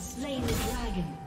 Slain the dragon.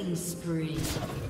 Killing spree.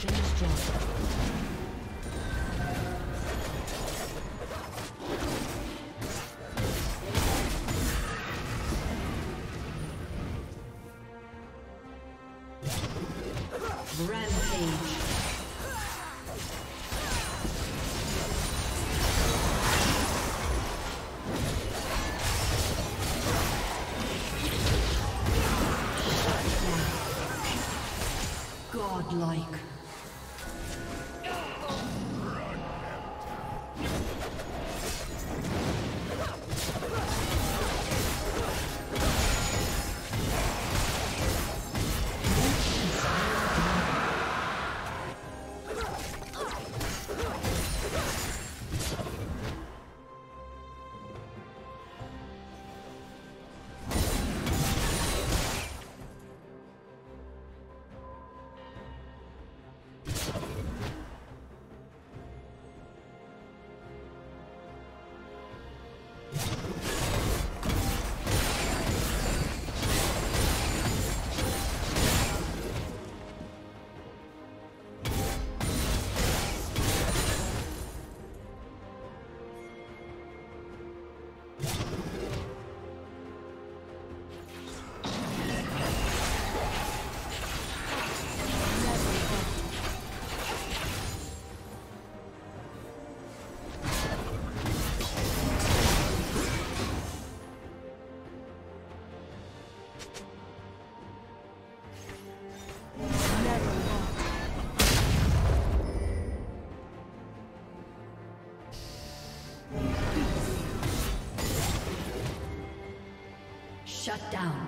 Killing spree. Shut down.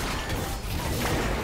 Been destroyed.